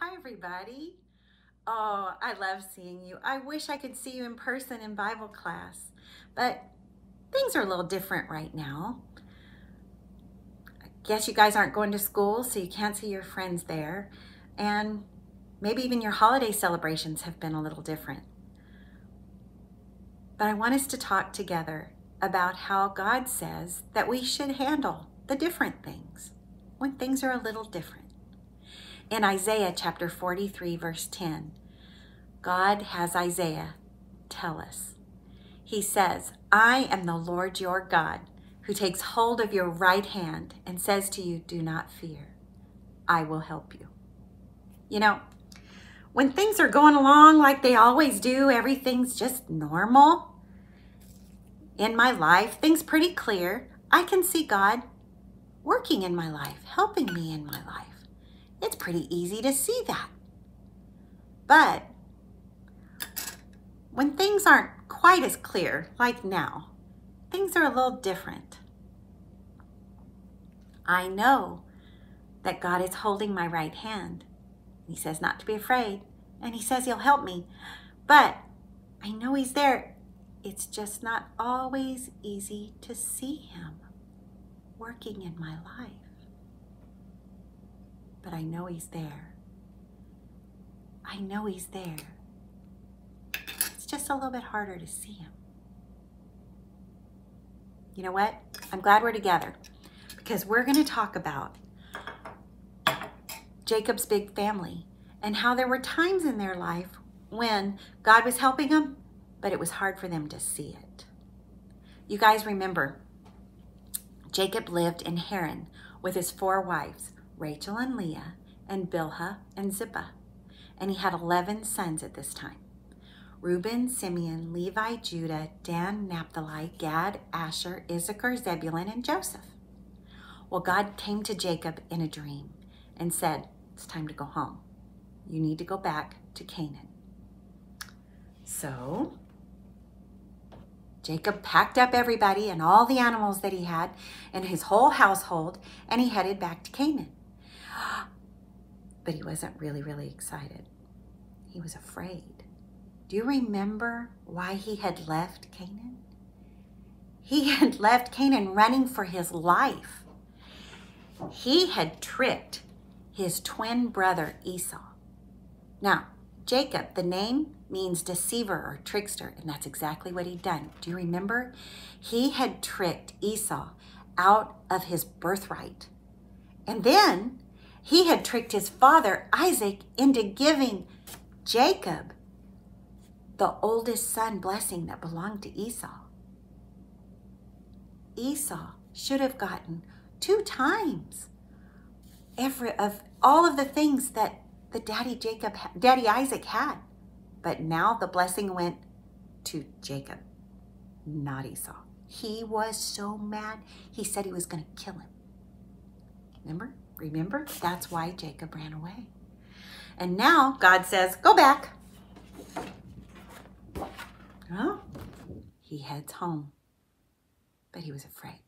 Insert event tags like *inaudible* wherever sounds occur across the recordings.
Hi, everybody. Oh, I love seeing you. I wish I could see you in person in Bible class, but things are a little different right now. I guess you guys aren't going to school, so you can't see your friends there. And maybe even your holiday celebrations have been a little different. But I want us to talk together about how God says that we should handle the different things when things are a little different. In Isaiah chapter 43, verse 10, God has Isaiah tell us. He says, I am the Lord your God, who takes hold of your right hand and says to you, Do not fear, I will help you. You know, when things are going along like they always do, everything's just normal. In my life, things pretty clear. I can see God working in my life, helping me in my life. It's pretty easy to see that. But when things aren't quite as clear, like now, things are a little different. I know that God is holding my right hand. He says not to be afraid, and He says He'll help me. But I know He's there. It's just not always easy to see Him working in my life. But I know He's there. I know He's there. It's just a little bit harder to see Him. You know what? I'm glad we're together because we're going to talk about Jacob's big family and how there were times in their life when God was helping them, but it was hard for them to see it. You guys remember Jacob lived in Haran with his four wives, Rachel and Leah, and Bilhah and Zilpah. And he had 11 sons at this time Reuben, Simeon, Levi, Judah, Dan, Naphtali, Gad, Asher, Issachar, Zebulun, and Joseph. Well, God came to Jacob in a dream and said, It's time to go home. You need to go back to Canaan. So Jacob packed up everybody and all the animals that he had and his whole household, and he headed back to Canaan. *gasps* But he wasn't really, really excited. He was afraid. Do you remember why he had left Canaan? He had *laughs* left Canaan running for his life. He had tricked his twin brother Esau. Now, Jacob, the name means deceiver or trickster, and that's exactly what he'd done. Do you remember? He had tricked Esau out of his birthright. And then he had tricked his father, Isaac, into giving Jacob the oldest son blessing that belonged to Esau. Esau should have gotten two times every of all of the things that the daddy Jacob, daddy Isaac had. But now the blessing went to Jacob, not Esau. He was so mad, he said he was going to kill him. Remember? Remember? That's why Jacob ran away. And now God says, go back. Oh, he heads home. But he was afraid.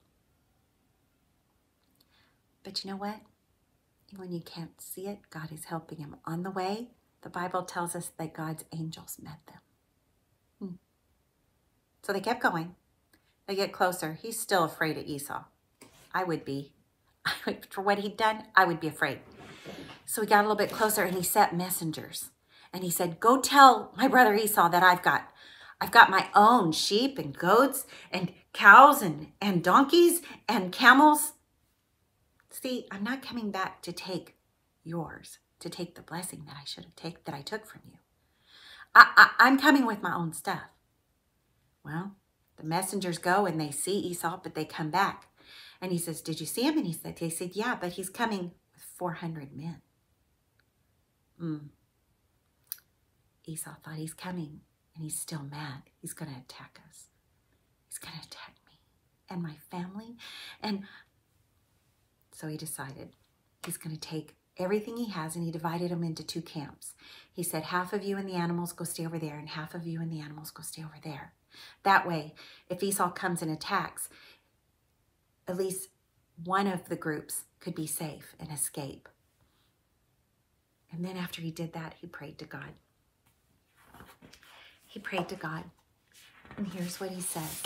But you know what? when you can't see it, God is helping him. On the way, the Bible tells us that God's angels met them. Hmm. So they kept going. They get closer. He's still afraid of Esau. I would be. *laughs* For what he'd done, I would be afraid. So he got a little bit closer and he sent messengers. And he said, Go tell my brother Esau that I've got I've got my own sheep and goats and cows and, and donkeys and camels See, I'm not coming back to take yours, to take the blessing that I should have taken, that I took from you. I, I, I'm coming with my own stuff. Well, the messengers go and they see Esau, but they come back. And he says, Did you see him? And he said, They said, Yeah, but he's coming with 400 men. Mm. Esau thought he's coming and he's still mad. He's going to attack us. He's going to attack me and my family. And so he decided he's going to take everything he has and he divided them into two camps. He said, half of you and the animals go stay over there, and half of you and the animals go stay over there. That way, if Esau comes and attacks, at least one of the groups could be safe and escape. And then after he did that, he prayed to God. He prayed to God. And here's what he says.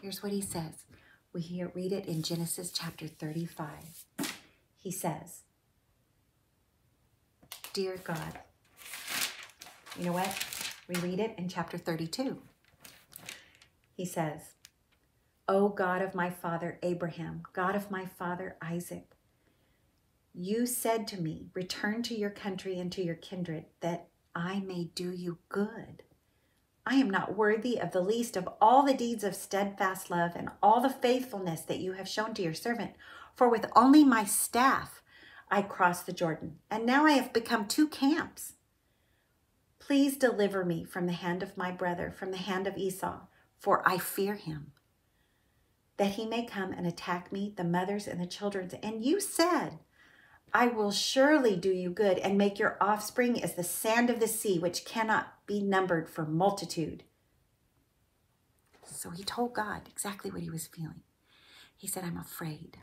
Here's what he says. We hear, read it in Genesis chapter 35. He says, Dear God, you know what? We read it in chapter 32. He says, O God of my father Abraham, God of my father Isaac, you said to me, Return to your country and to your kindred, that I may do you good. I am not worthy of the least of all the deeds of steadfast love and all the faithfulness that you have shown to your servant. For with only my staff I crossed the Jordan, and now I have become two camps. Please deliver me from the hand of my brother, from the hand of Esau, for I fear him, that he may come and attack me, the mothers and the children. And you said, I will surely do you good and make your offspring as the sand of the sea, which cannot be numbered for multitude. So he told God exactly what he was feeling. He said, I'm afraid.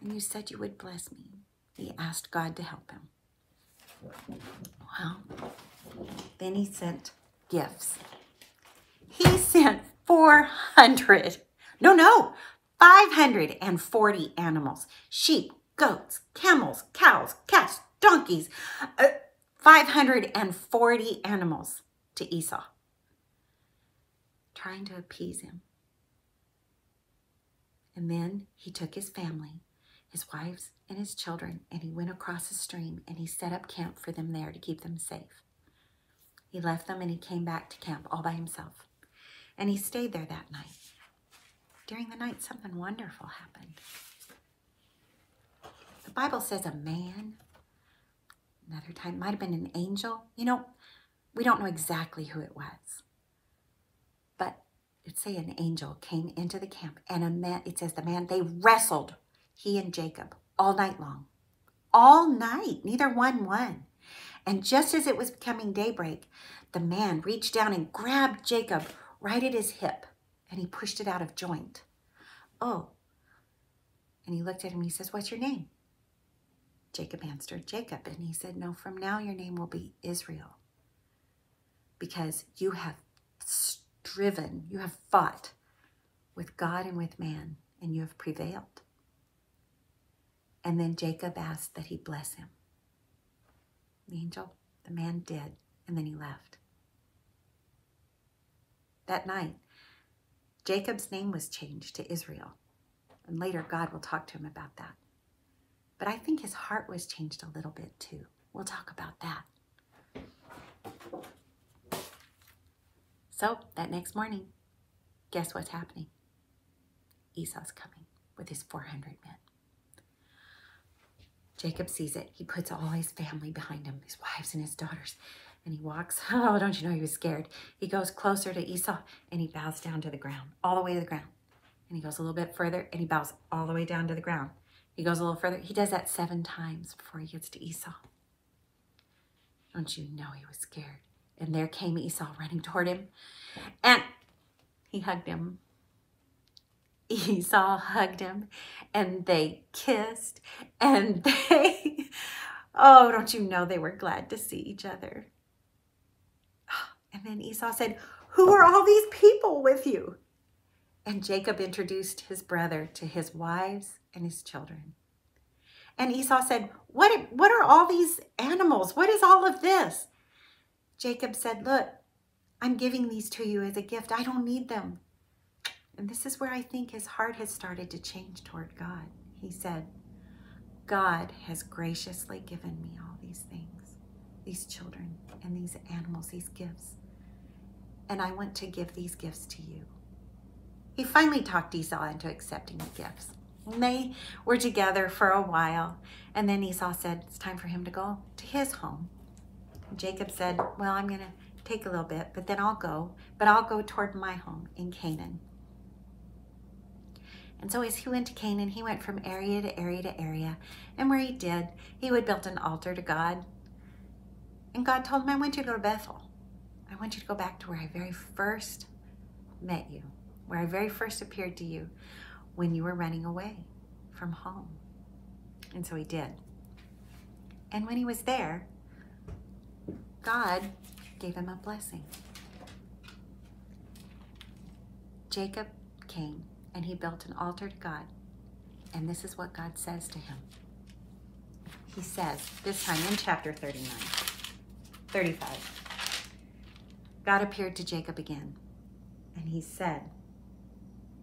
And you said you would bless me. He asked God to help him. Well, then he sent gifts. He sent 400, no, no, 540 animals sheep, goats, camels, cows, cats, donkeys, uh, 540 animals to Esau, trying to appease him. And then he took his family, his wives, and his children, and he went across the stream and he set up camp for them there to keep them safe. He left them and he came back to camp all by himself. And he stayed there that night. During the night, something wonderful happened. The Bible says a man, another time, might have been an angel. You know, we don't know exactly who it was. But it say an angel came into the camp and a man, it says the man, they wrestled, he and Jacob, all night long. All night, neither one won. And just as it was becoming daybreak, the man reached down and grabbed Jacob right at his hip and he pushed it out of joint. Oh. And he looked at him and he says, What's your name? Jacob answered, Jacob. And he said, No, from now your name will be Israel because you have striven, you have fought with God and with man, and you have prevailed. And then Jacob asked that he bless him. The angel, the man did, and then he left. That night, Jacob's name was changed to Israel. And later, God will talk to him about that. But I think his heart was changed a little bit too. We'll talk about that. So that next morning, guess what's happening? Esau's coming with his 400 men. Jacob sees it. He puts all his family behind him, his wives and his daughters, and he walks. *laughs* Oh, don't you know he was scared? He goes closer to Esau and he bows down to the ground, all the way to the ground. And he goes a little bit further and he bows all the way down to the ground. He goes a little further. He does that seven times before he gets to Esau. Don't you know he was scared? And there came Esau running toward him. And he hugged him. Esau hugged him. And they kissed. And *laughs* they, oh, don't you know they were glad to see each other? And then Esau said, Who are all these people with you? And Jacob introduced his brother to his wives and his children. And Esau said, what, what are all these animals? What is all of this? Jacob said, Look, I'm giving these to you as a gift. I don't need them. And this is where I think his heart has started to change toward God. He said, God has graciously given me all these things, these children and these animals, these gifts. And I want to give these gifts to you. He finally talked Esau into accepting the gifts. And they were together for a while. And then Esau said it's time for him to go to his home. And Jacob said, Well, I'm going to take a little bit, but then I'll go. But I'll go toward my home in Canaan. And so as he went to Canaan, he went from area to area to area. And where he did, he would build an altar to God. And God told him, I want you to go to Bethel. I want you to go back to where I very first met you, where I very first appeared to you when you were running away from home. And so he did. And when he was there, God gave him a blessing. Jacob came and he built an altar to God. And this is what God says to him. He says, this time in chapter 39, 35, God appeared to Jacob again. And he said,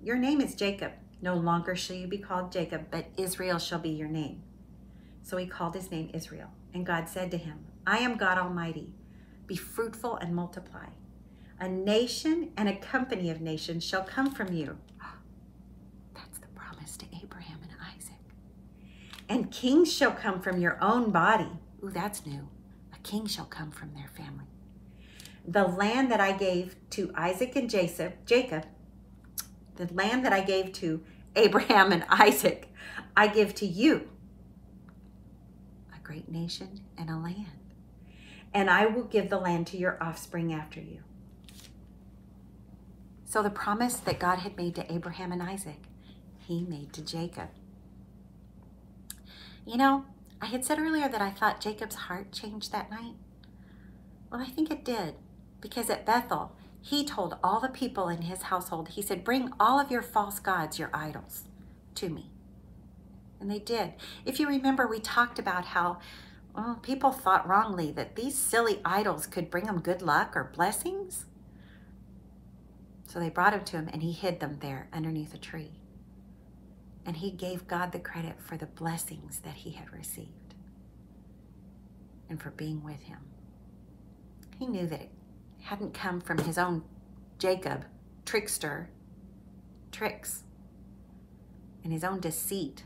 Your name is Jacob. No longer shall you be called Jacob, but Israel shall be your name. So he called his name Israel. And God said to him, I am God Almighty. Be fruitful and multiply. A nation and a company of nations shall come from you. *gasps* That's the promise to Abraham and Isaac. And kings shall come from your own body. Ooh, that's new. A king shall come from their family. The land that I gave to Isaac and Jacob, Jacob, the land that I gave to Abraham and Isaac, I give to you. A great nation and a land. And I will give the land to your offspring after you. So the promise that God had made to Abraham and Isaac, he made to Jacob. You know, I had said earlier that I thought Jacob's heart changed that night. Well, I think it did because at Bethel, he told all the people in his household, he said, Bring all of your false gods, your idols, to me. And they did. If you remember, we talked about how well, people thought wrongly that these silly idols could bring them good luck or blessings. So they brought him to him and he hid them there underneath a tree. And he gave God the credit for the blessings that he had received and for being with him. He knew that it hadn't come from his own Jacob, trickster, tricks, and his own deceit.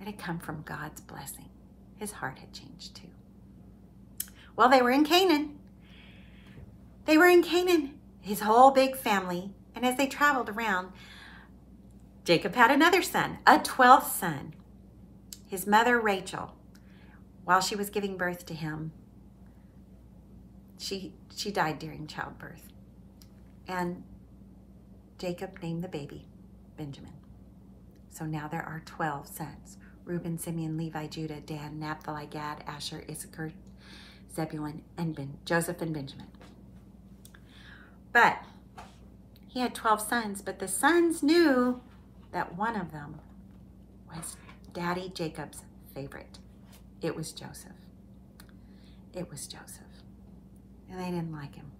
It had come from God's blessing. His heart had changed too. Well, they were in Canaan. They were in Canaan his whole big family. And as they traveled around, Jacob had another son, a 12th son. His mother, Rachel, while she was giving birth to him, she, she died during childbirth. And Jacob named the baby Benjamin. So now there are 12 sons Reuben, Simeon, Levi, Judah, Dan, Naphtali, Gad, Asher, Issachar, Zebulun, and ben, Joseph and Benjamin. But he had 12 sons, but the sons knew that one of them was Daddy Jacob's favorite. It was Joseph. It was Joseph. And they didn't like him.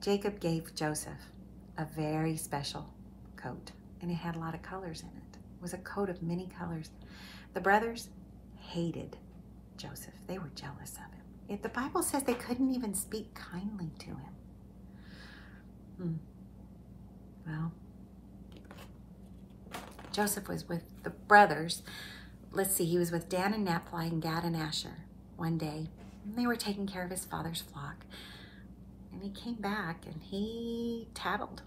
Jacob gave Joseph a very special coat, and it had a lot of colors in it. It was a coat of many colors. The brothers hated Joseph. They were jealous of him. It, the Bible says they couldn't even speak kindly to him. Hmm. Well, Joseph was with the brothers. Let's see, he was with Dan and Naphtali and Gad and Asher one day. And they were taking care of his father's flock. And he came back and he tattled.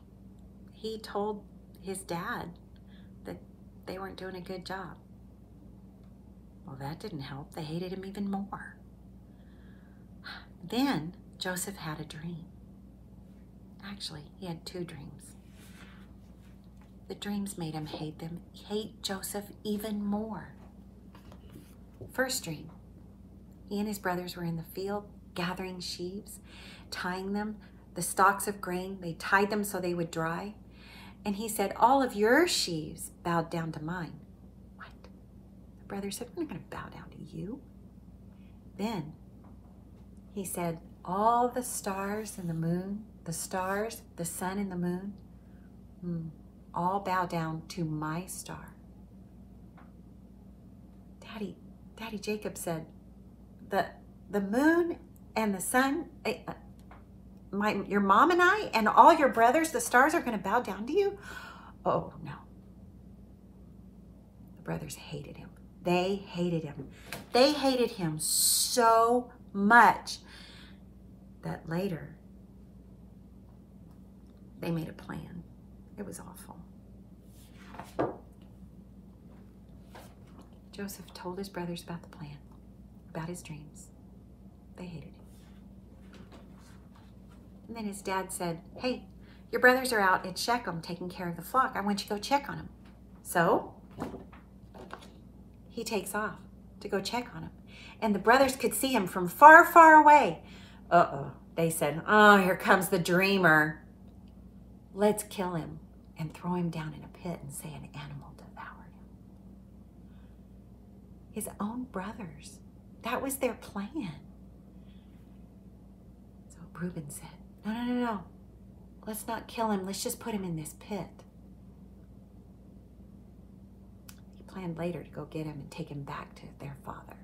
He told his dad that they weren't doing a good job. Well, that didn't help. They hated him even more. Then Joseph had a dream. Actually, he had two dreams. The dreams made him hate them, hate Joseph even more. First dream, he and his brothers were in the field gathering sheaves, tying them, the stalks of grain. They tied them so they would dry. And he said, All of your sheaves bowed down to mine. What? The brothers said, We're not going to bow down to you. Then he said, All the stars and the moon, the stars, the sun and the moon, hmm, all bow down to my star. Daddy, Daddy Jacob said, the, the moon and the sun, eh, uh, my, your mom and I and all your brothers, the stars are going to bow down to you? Oh, no. The brothers hated him. They hated him. They hated him so much that later they made a plan. It was awful. Joseph told his brothers about the plan, about his dreams. They hated him. And then his dad said, Hey, your brothers are out at Shechem taking care of the flock. I want you to go check on them. So he takes off to go check on him. And the brothers could see him from far, far away. Uh oh, they said, Oh, here comes the dreamer. Let's kill him and throw him down in a pit and say an animal devoured him. His own brothers. That was their plan. So Reuben said, No, no, no, no. Let's not kill him. Let's just put him in this pit. He planned later to go get him and take him back to their father.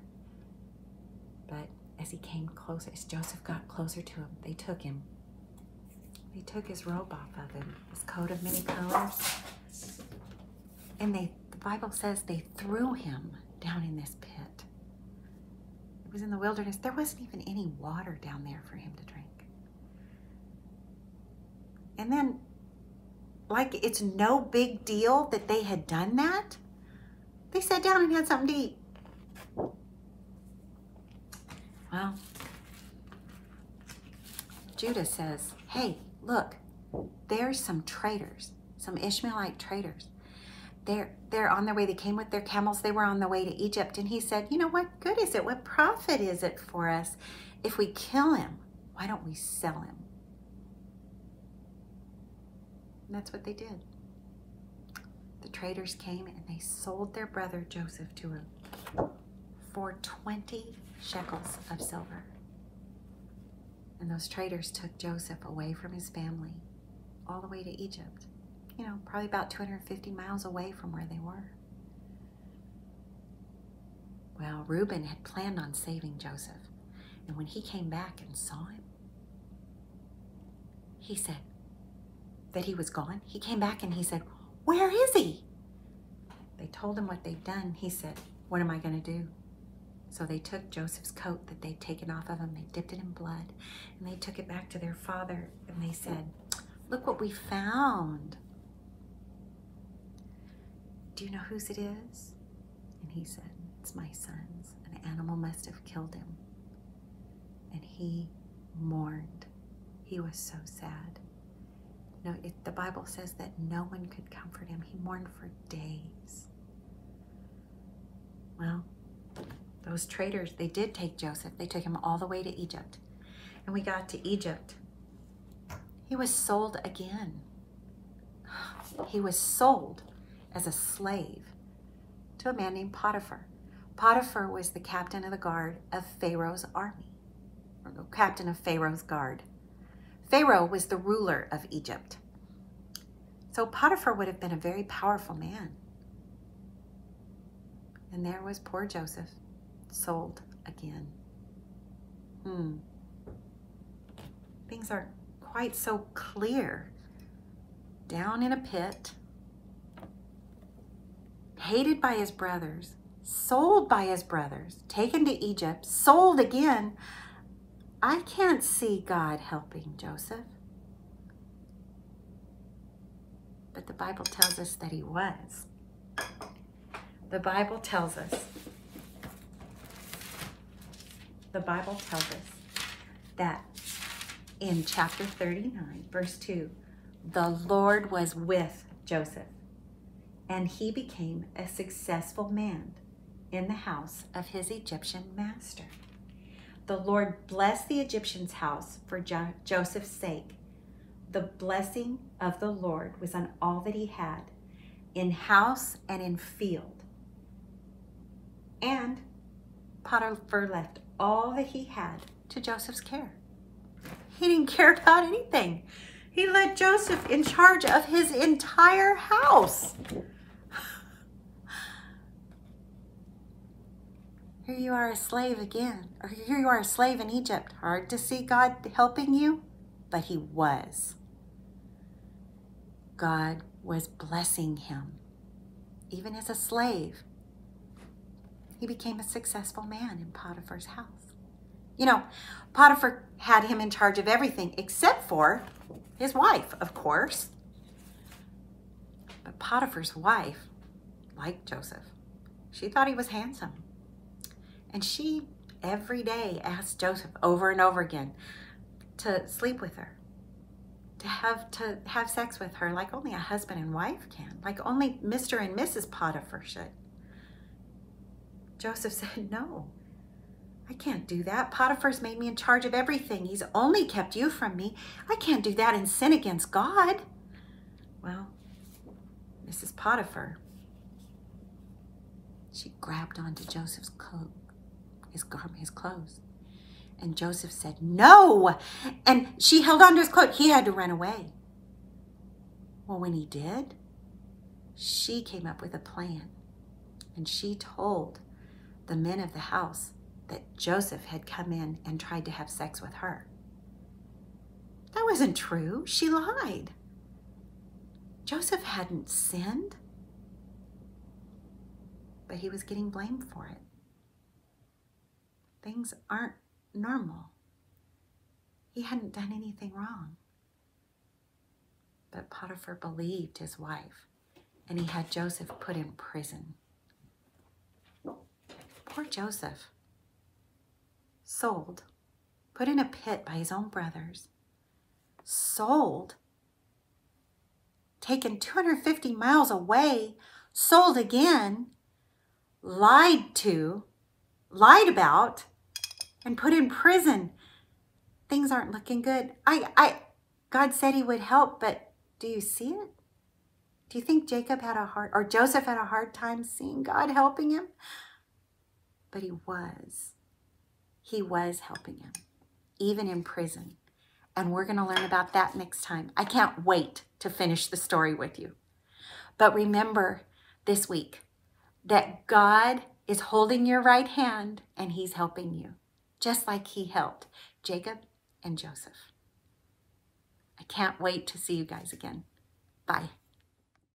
But as he came closer, as Joseph got closer to him, they took him. They took his robe off of him, his coat of many colors. And they, the Bible says they threw him down in this pit. Was in the wilderness. There wasn't even any water down there for him to drink. And then, like it's no big deal that they had done that, they sat down and had something to eat. Well, Judah says, hey, look, there's some traitors, some Ishmaelite traders. They're, they're on their way. They came with their camels. They were on the way to Egypt. And he said, you know, what good is it? What profit is it for us if we kill him? Why don't we sell him? And that's what they did. The traders came and they sold their brother Joseph to him for 20 shekels of silver. And those traders took Joseph away from his family all the way to Egypt. You know, probably about 250 miles away from where they were. Well, Reuben had planned on saving Joseph. And when he came back and saw him, he said that he was gone. He came back and he said, Where is he? They told him what they'd done. He said, What am I going to do? So they took Joseph's coat that they'd taken off of him, they dipped it in blood, and they took it back to their father and they said, Look what we found. Do you know whose it is? And he said, It's my son's. An animal must have killed him. And he mourned. He was so sad. No, it, the Bible says that no one could comfort him. He mourned for days. Well, those traders, they did take Joseph. They took him all the way to Egypt. And we got to Egypt. He was sold again. He was sold as a slave to a man named Potiphar. Potiphar was the captain of the guard of Pharaoh's army, or the captain of Pharaoh's guard. Pharaoh was the ruler of Egypt. So Potiphar would have been a very powerful man. And there was poor Joseph sold again. Hmm. Things aren't quite so clear. Down in a pit, hated by his brothers, sold by his brothers, taken to Egypt, sold again. I can't see God helping Joseph. But the Bible tells us that he was. The Bible tells us the Bible tells us that in chapter 39, verse 2, the Lord was with Joseph, and he became a successful man in the house of his Egyptian master. The Lord blessed the Egyptian's house for jo- Joseph's sake. The blessing of the Lord was on all that he had, in house and in field. And Potiphar left all that he had to Joseph's care. He didn't care about anything. He let Joseph in charge of his entire house. Here you are a slave again, or here you are a slave in Egypt. Hard to see God helping you, but he was. God was blessing him, even as a slave he became a successful man in Potiphar's house. You know, Potiphar had him in charge of everything except for his wife, of course. But Potiphar's wife liked Joseph. She thought he was handsome. And she every day asked Joseph over and over again to sleep with her, to have to have sex with her like only a husband and wife can, like only Mr. and Mrs. Potiphar should. Joseph *laughs* said, No, I can't do that. Potiphar's made me in charge of everything. He's only kept you from me. I can't do that and sin against God. Well, Mrs. Potiphar, she grabbed onto Joseph's coat, his garment, his clothes. And Joseph said, No. And she held onto his coat. He had to run away. Well, when he did, she came up with a plan. And she told the men of the house that Joseph had come in and tried to have sex with her. That wasn't true. She lied. Joseph hadn't sinned, but he was getting blamed for it. Things aren't normal. He hadn't done anything wrong. But Potiphar believed his wife, and he had Joseph put in prison. Poor Joseph. Sold, put in a pit by his own brothers, sold, taken 250 miles away, sold again, lied to, lied about, and put in prison. Things aren't looking good. I, I, God said he would help, but do you see it? Do you think Jacob had a hard, or Joseph had a hard time seeing God helping him? But he was. He was helping him, even in prison. And we're going to learn about that next time. I can't wait to finish the story with you. But remember this week that God is holding your right hand and he's helping you just like he helped Jacob and Joseph. I can't wait to see you guys again. Bye.